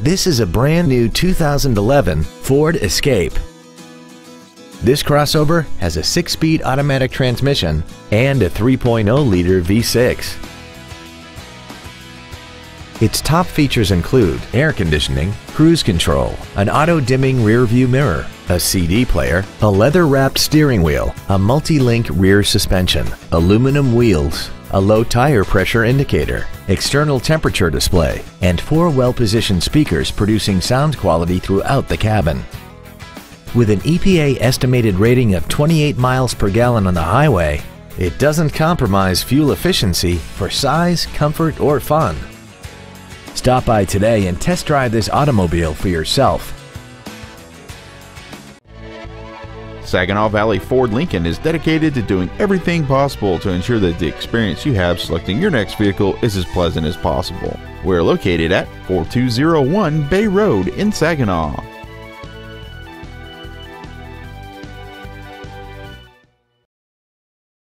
This is a brand new 2011 Ford Escape. This crossover has a 6-speed automatic transmission and a 3.0-liter V6. Its top features include air conditioning, cruise control, an auto-dimming rear-view mirror, a CD player, a leather-wrapped steering wheel, a multi-link rear suspension, aluminum wheels, a low tire pressure indicator, external temperature display, and four well-positioned speakers producing sound quality throughout the cabin. With an EPA estimated rating of 28 miles per gallon on the highway, it doesn't compromise fuel efficiency for size, comfort, or fun. Stop by today and test drive this automobile for yourself. Saginaw Valley Ford Lincoln is dedicated to doing everything possible to ensure that the experience you have selecting your next vehicle is as pleasant as possible. We're located at 4201 Bay Road in Saginaw.